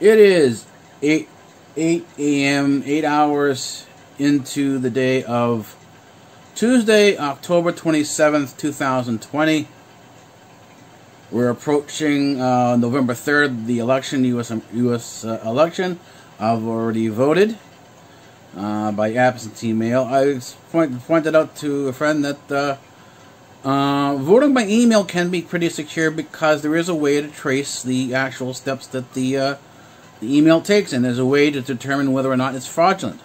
It is 8 8 a.m. 8 hours into the day of Tuesday, October 27th, 2020. We're approaching uh, November 3rd, the election, U.S. U.S. Uh, election. I've already voted uh, by absentee mail. I point, pointed out to a friend that uh, uh, voting by email can be pretty secure because there is a way to trace the actual steps that the, uh, the email takes, and there's a way to determine whether or not it's fraudulent.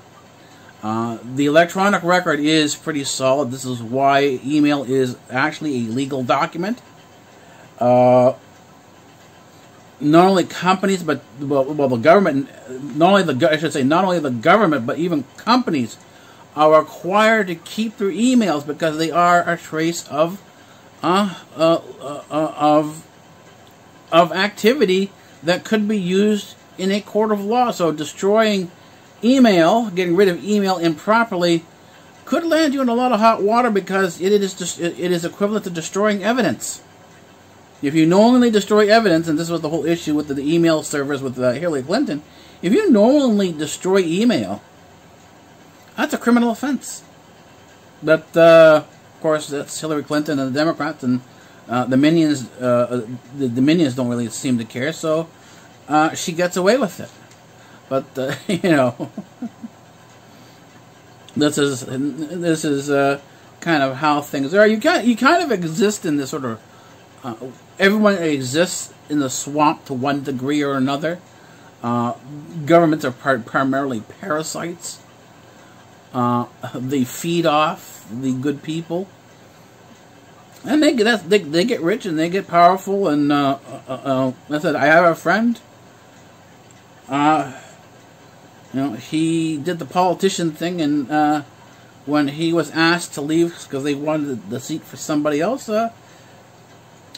Uh, the electronic record is pretty solid. This is why email is actually a legal document. Uh, not only companies, but well, well, the government, not only the I should say, not only the government, but even companies are required to keep their emails because they are a trace of uh, uh, uh, of of activity that could be used in a court of law. So destroying email, getting rid of email improperly, could land you in a lot of hot water because it is just, it is equivalent to destroying evidence. If you knowingly destroy evidence, and this was the whole issue with the email servers with uh, Hillary Clinton, if you knowingly destroy email, that's a criminal offense. But uh, of course, that's Hillary Clinton and the Democrats, and uh, the minions. Uh, the, the, minions don't really seem to care, so uh, she gets away with it. But uh, you know, this is this is uh, kind of how things are. You kind you kind of exist in this sort of everyone exists in the swamp to one degree or another. Uh, governments are part, primarily parasites. Uh, they feed off the good people, and they get they, they get rich and they get powerful. And uh, uh, uh I said I have a friend. Uh, you know, he did the politician thing, and when he was asked to leave because they wanted the seat for somebody else,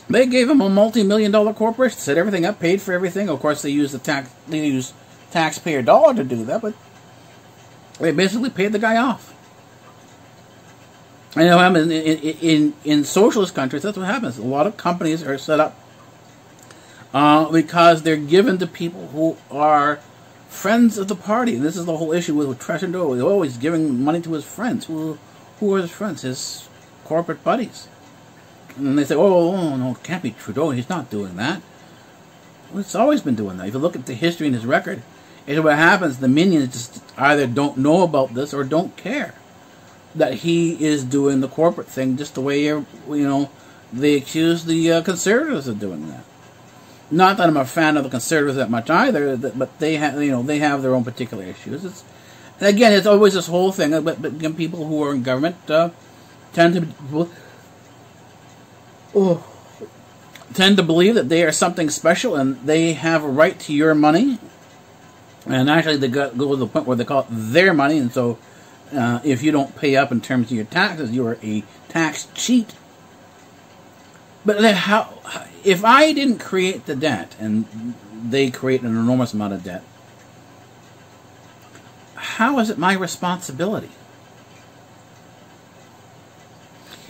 they gave him a multi-million dollar corporation, set everything up, paid for everything. Of course, they use the tax, they use taxpayer dollar to do that, but they basically paid the guy off. I know I mean, in, in, in socialist countries, that's what happens. A lot of companies are set up uh, because they're given to people who are friends of the party. And this is the whole issue with, Trudeau. He's always giving money to his friends. Who, who are his friends? His corporate buddies. And they say, oh, oh, no, it can't be Trudeau. He's not doing that. Well, it's always been doing that. If you look at the history in his record, it's what happens. The minions just either don't know about this or don't care that he is doing the corporate thing just the way, you know, they accuse the uh, conservatives of doing that. Not that I'm a fan of the conservatives that much either, but they have, you know, they have their own particular issues. It's, and again, it's always this whole thing. But, but people who are in government uh, tend to oh, tend to believe that they are something special and they have a right to your money. And actually, they go, go to the point where they call it their money. And so, uh, if you don't pay up in terms of your taxes, you are a tax cheat. But then how, if I didn't create the debt and they create an enormous amount of debt, how is it my responsibility?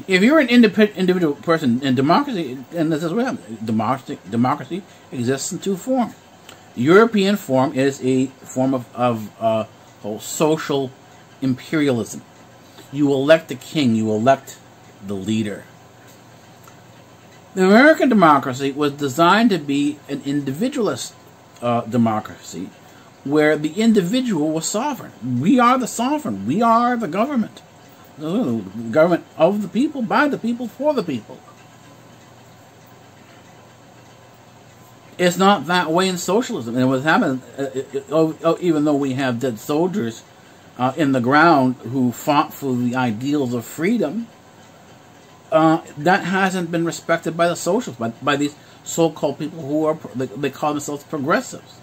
If you're an individual person in democracy, and this is happens, democracy, democracy exists in two forms. European form is a form of, of uh, social imperialism. You elect the king, you elect the leader. The American democracy was designed to be an individualist uh, democracy where the individual was sovereign. We are the sovereign, we are the government the government of the people, by the people, for the people. It's not that way in socialism. And what happened, uh, uh, uh, even though we have dead soldiers uh, in the ground who fought for the ideals of freedom, uh, that hasn't been respected by the socialists, by, by these so-called people who are, they, they call themselves progressives.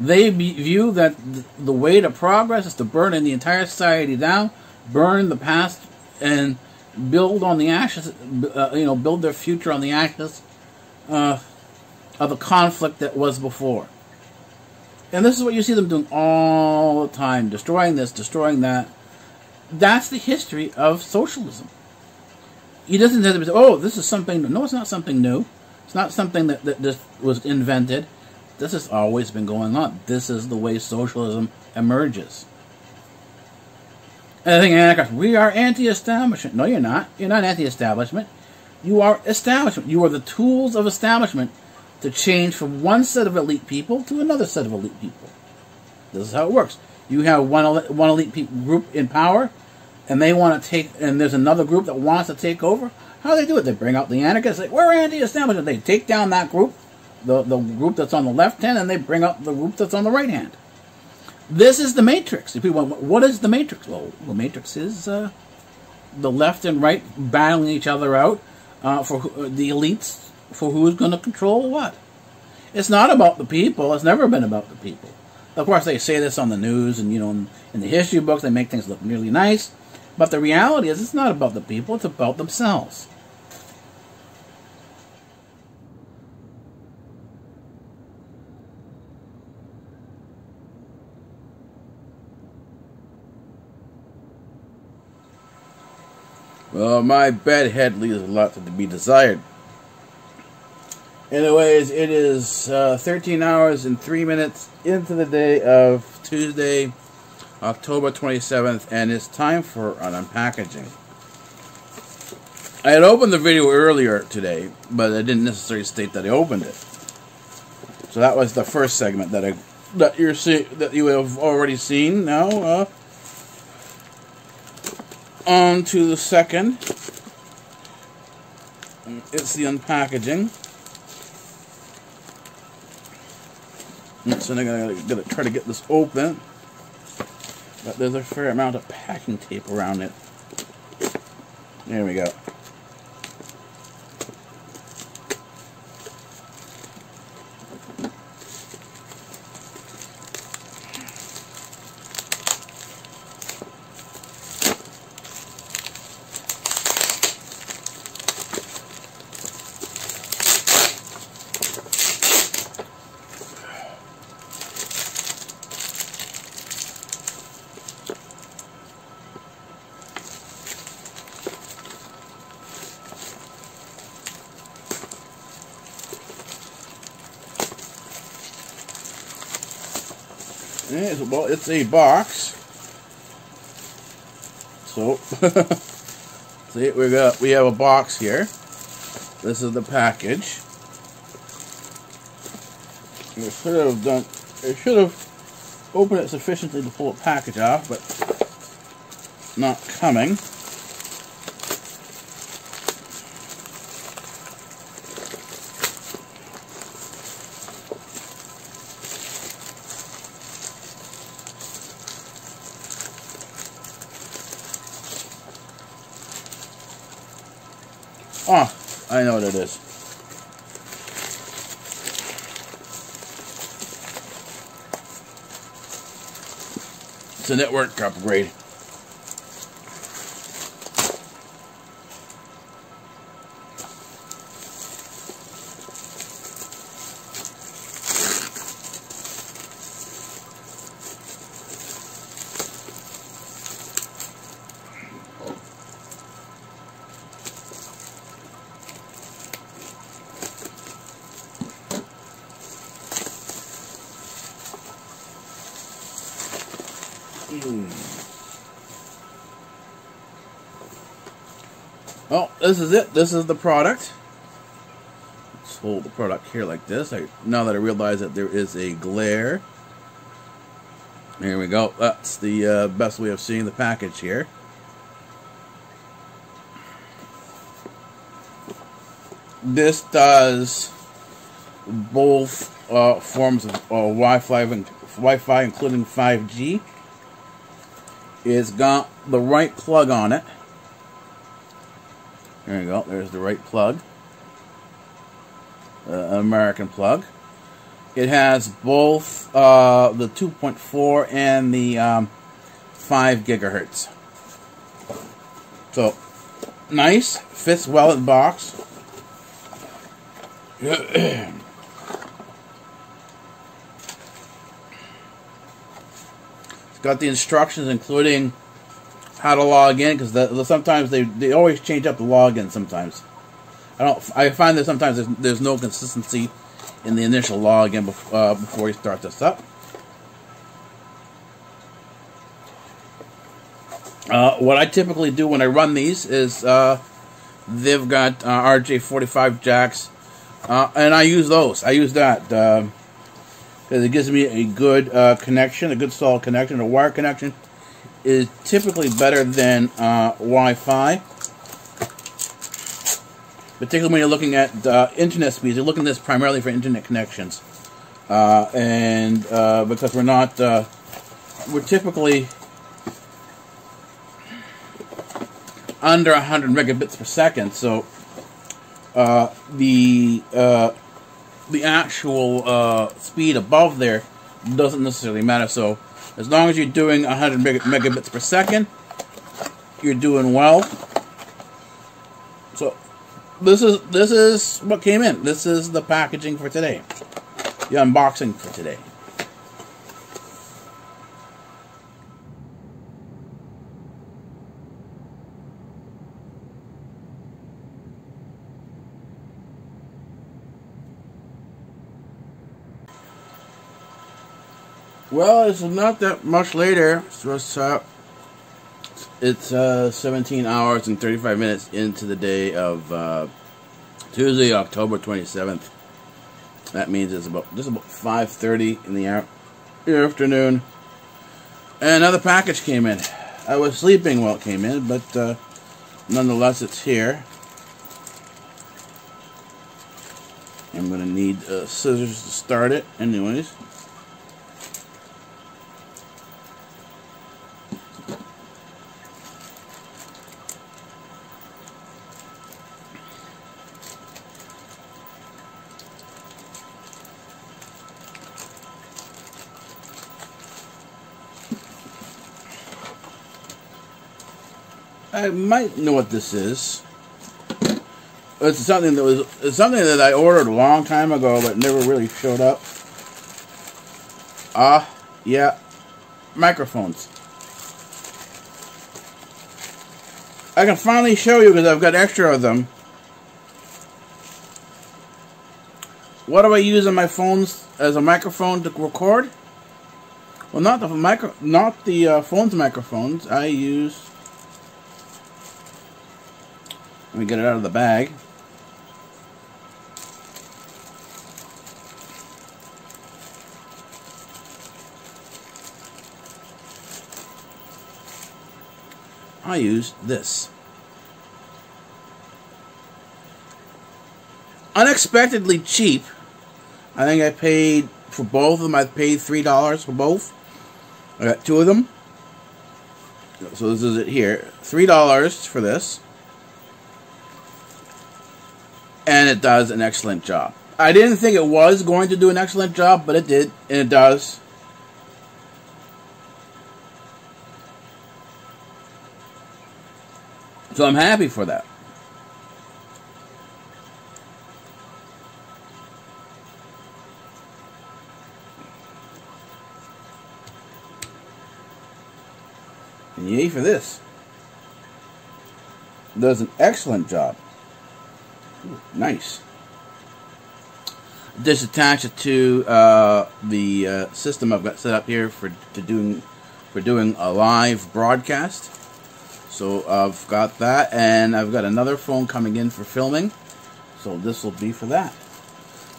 They view that the way to progress is to burn the entire society down, burn the past and build on the ashes, uh, you know, build their future on the ashes uh, of the conflict that was before. And this is what you see them doing all the time destroying this, destroying that. That's the history of socialism. He doesn't say, oh, this is something. No, it's not something new. It's not something that, that was invented. This has always been going on. This is the way socialism emerges. And I think anarchists, we are anti-establishment. No, you're not. You're not anti-establishment. You are establishment. You are the tools of establishment to change from one set of elite people to another set of elite people. This is how it works. You have one one elite group in power, and they want to take, and there's another group that wants to take over. How do they do it? They bring out the anarchists. Say, We're anti-establishment. They take down that group, the the group that's on the left hand, and they bring up the group that's on the right hand. This is the matrix. If people, what is the matrix? Well, the matrix is uh, the left and right battling each other out uh, for uh, the elites for who's going to control what. It's not about the people. It's never been about the people. Of course, they say this on the news, and you know, in, in the history books, they make things look really nice. But the reality is, it's not about the people. It's about themselves. Well, my bedhead leaves a lot to be desired. Anyways, it is uh, 13 hours and 3 minutes into the day of Tuesday, October 27th, and it's time for an unpackaging. I had opened the video earlier today, but I didn't necessarily state that I opened it. So that was the first segment that I that you're see that you have already seen. Now, uh, on to the second. It's the unpackaging. So gonna, gonna try to get this open. But there's a fair amount of packing tape around it. There we go. It's a, it's a box. So, see, we got we have a box here. This is the package. We should have done. It should have opened it sufficiently to pull a package off, but not coming. Oh, I know what it is. It's a network upgrade. Well, this is it. This is the product. Let's hold the product here like this. I, now that I realize that there is a glare. There we go. That's the uh, best way of seeing the package here. This does both uh, forms of uh, Wi-Fi, Wi-Fi, including 5G. It's got the right plug on it. There you go. There's the right plug. Uh, American plug. It has both uh, the 2.4 and the um, 5 gigahertz. So, nice. Fits well in box. it's got the instructions including how to log in because the, the, sometimes they they always change up the login. Sometimes I don't. I find that sometimes there's, there's no consistency in the initial login before, uh, before you start this up. Uh, what I typically do when I run these is uh, they've got uh, RJ45 jacks, uh, and I use those. I use that because um, it gives me a good uh, connection, a good solid connection. A wire connection is typically better than uh, Wi-Fi, particularly when you're looking at internet speeds. You're looking at this primarily for internet connections, and because we're not, we're typically under 100 megabits per second. So uh, the uh, the actual uh, speed above there doesn't necessarily matter. So as long as you're doing 100 meg megabits per second, you're doing well. So this is this is what came in. This is the packaging for today. The unboxing for today. Well, it's not that much later. So it's, uh, it's uh, 17 hours and 35 minutes into the day of uh, Tuesday, October 27th. That means it's about just about 5:30 in the afternoon. And another package came in. I was sleeping while it came in, but uh, nonetheless, it's here. I'm gonna need uh, scissors to start it, anyways. I might know what this is. It's something that was it's something that I ordered a long time ago, but never really showed up. Ah, uh, yeah, microphones. I can finally show you because I've got extra of them. What do I use on my phones as a microphone to record? Well, not the micro, not the uh, phone's microphones. I use Let me get it out of the bag. I use this. Unexpectedly cheap. I think I paid for both of them. I paid three dollars for both. I got two of them. So this is it here. Three dollars for this and it does an excellent job. I didn't think it was going to do an excellent job, but it did, and it does. So I'm happy for that. And yay for this. Does an excellent job. Ooh, nice. Just attach it to uh, the uh, system I've got set up here for to doing for doing a live broadcast. So I've got that, and I've got another phone coming in for filming. So this will be for that.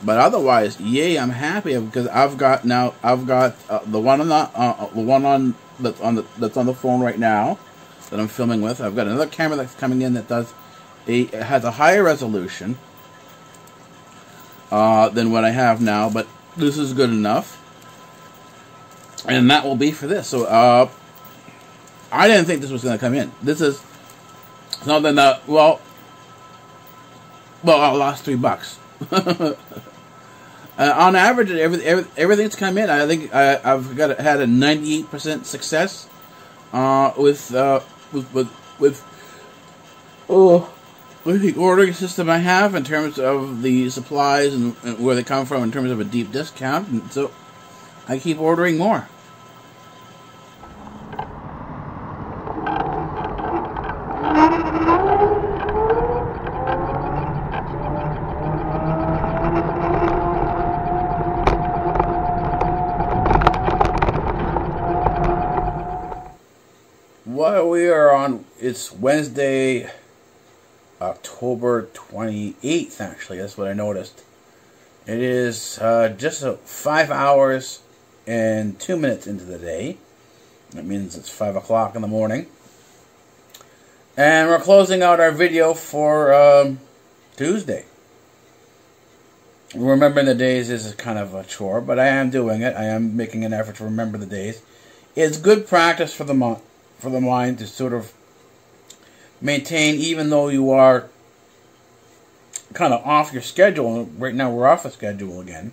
But otherwise, yay! I'm happy because I've got now. I've got uh, the one on the uh, uh, the one on that's on the that's on the phone right now that I'm filming with. I've got another camera that's coming in that does it has a higher resolution uh, than what I have now, but this is good enough. And that will be for this. So, uh, I didn't think this was going to come in. This is something that, well, well, I lost three bucks. uh, on average, every, every, everything's come in. I think I, have got had a ninety-eight percent success uh, with, uh, with with with oh with the ordering system I have in terms of the supplies and, and, where they come from in terms of a deep discount, and so I keep ordering more. While we are on, it's Wednesday, October 28th, actually. That's what I noticed. It is uh, just five hours and two minutes into the day. That means it's five o'clock in the morning. And we're closing out our video for um, Tuesday. Remembering the days is kind of a chore, but I am doing it. I am making an effort to remember the days. It's good practice for the for the mind to sort of maintain, even though you are kind of off your schedule. Right now, we're off the schedule again.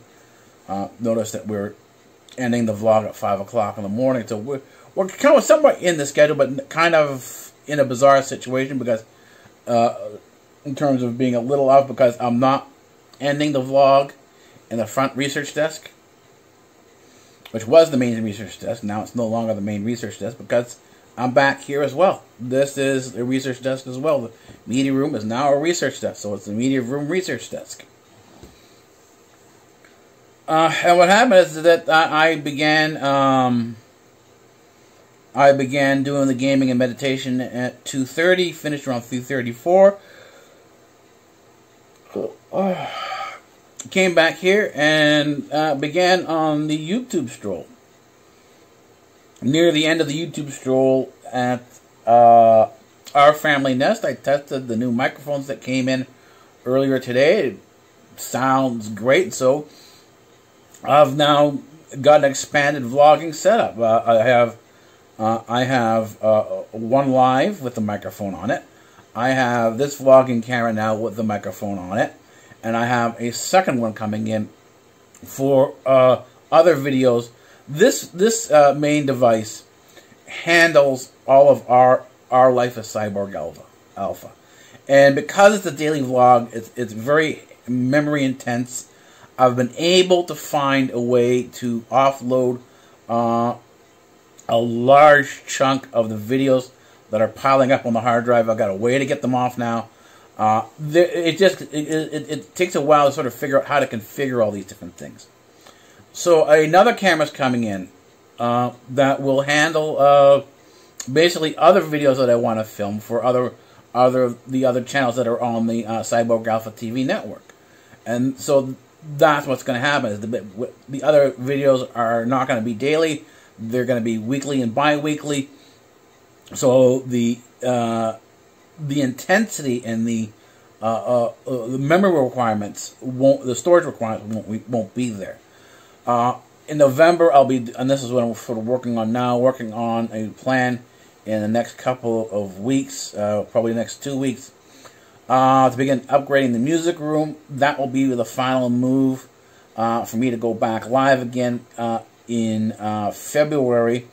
Uh, notice that we're ending the vlog at five o'clock in the morning, so we're we're kind of somewhat in the schedule, but kind of in a bizarre situation because, uh, in terms of being a little off, because I'm not ending the vlog in the front research desk, which was the main research desk. Now it's no longer the main research desk because I'm back here as well. This is a research desk as well. The media room is now a research desk, so it's the media room research desk. Uh, and what happened is that I, began um, I began doing the gaming and meditation at 2.30, finished around 3.34. Uh, came back here and uh, began on the YouTube stroll near the end of the YouTube stroll at uh, our family nest, I tested the new microphones that came in earlier today. It sounds great, so I've now got an expanded vlogging setup. Uh, I have uh, I have uh, one live with the microphone on it. I have this vlogging camera now with the microphone on it, and I have a second one coming in for uh, other videos this this uh, main device handles all of our our life as Cyborg Alpha. Alpha, and because it's a daily vlog, it's it's very memory intense. I've been able to find a way to offload uh, a large chunk of the videos that are piling up on the hard drive. I've got a way to get them off now. Uh, it just it, it, it takes a while to sort of figure out how to configure all these different things. So another camera's coming in uh, that will handle uh, basically other videos that I want to film for other other the other channels that are on the uh, Cyborg Alpha TV network, and so that's what's going to happen. Is the the other videos are not going to be daily; they're going to be weekly and bi-weekly. So the uh, the intensity and the uh, uh, the memory requirements won't the storage requirements won't won't be there. Uh, in November, I'll be, and this is what I'm sort of working on now, working on a plan in the next couple of weeks, uh, probably the next two weeks, uh, to begin upgrading the music room. That will be the final move uh, for me to go back live again uh, in uh, February.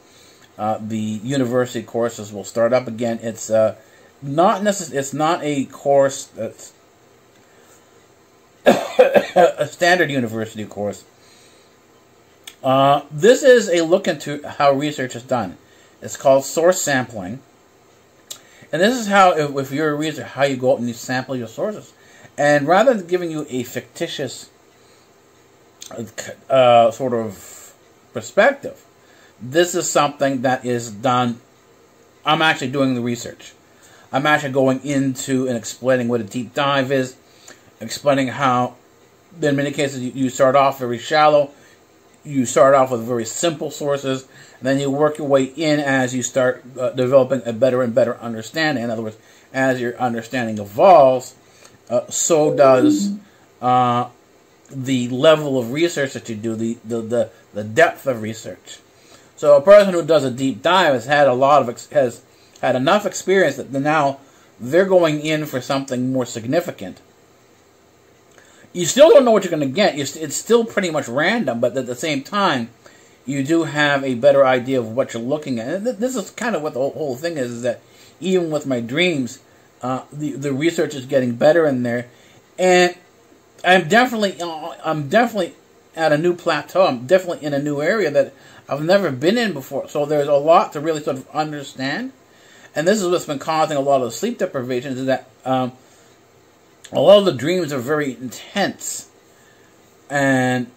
Uh, the university courses will start up again. It's not necess- It's not a course that's a standard university course uh, this is a look into how research is done. It's called source sampling. And this is how, if, if you're a researcher, how you go out and you sample your sources. And rather than giving you a fictitious uh, sort of perspective, this is something that is done. I'm actually doing the research. I'm actually going into and explaining what a deep dive is, explaining how, in many cases, you, you start off very shallow you start off with very simple sources, then you work your way in as you start uh, developing a better and better understanding. In other words, as your understanding evolves, uh, so does uh, the level of research that you do, the, the, the, the depth of research. So a person who does a deep dive has had a lot of has had enough experience that now they're going in for something more significant you still don't know what you're going to get. It's still pretty much random, but at the same time, you do have a better idea of what you're looking at. And this is kind of what the whole thing is, is that even with my dreams, uh, the the research is getting better in there, and I'm definitely I'm definitely at a new plateau. I'm definitely in a new area that I've never been in before. So there's a lot to really sort of understand, and this is what's been causing a lot of sleep deprivation. Is that um, a lot of the dreams are very intense and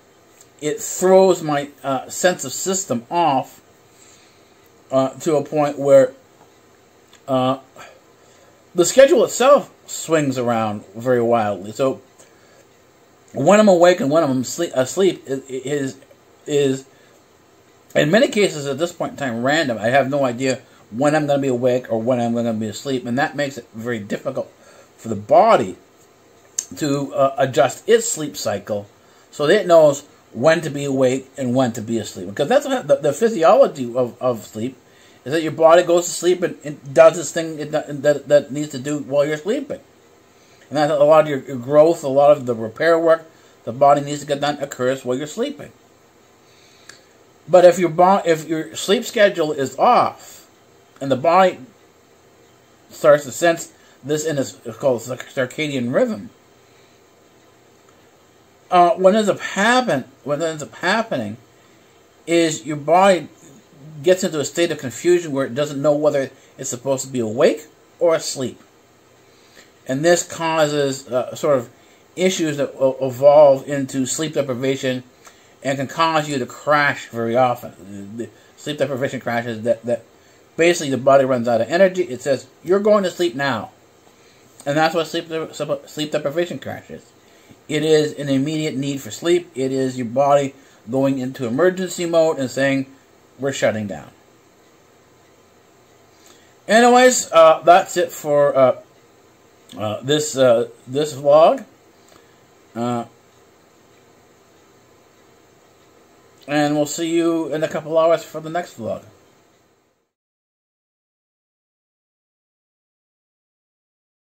it throws my uh, sense of system off uh, to a point where uh, the schedule itself swings around very wildly. So when I'm awake and when I'm asleep is is in many cases at this point in time random. I have no idea when I'm going to be awake or when I'm going to be asleep, and that makes it very difficult for the body to uh, adjust its sleep cycle so that it knows when to be awake and when to be asleep. Because that's the, the physiology of, of sleep is that your body goes to sleep and, and does this thing that, that, that needs to do while you're sleeping. And a lot of your, your growth, a lot of the repair work the body needs to get done occurs while you're sleeping. But if your body, if your sleep schedule is off, and the body starts to sense this in its called circadian rhythm, uh, what ends up happen, what ends up happening, is your body gets into a state of confusion where it doesn't know whether it's supposed to be awake or asleep, and this causes uh, sort of issues that evolve into sleep deprivation and can cause you to crash very often. The sleep deprivation crashes that, that basically the body runs out of energy. It says, You're going to sleep now. And that's what sleep, sleep deprivation crashes. It is an immediate need for sleep. It is your body going into emergency mode and saying, We're shutting down. Anyways, uh, that's it for uh, uh, this uh, this vlog. Uh, and we'll see you in a couple hours for the next vlog.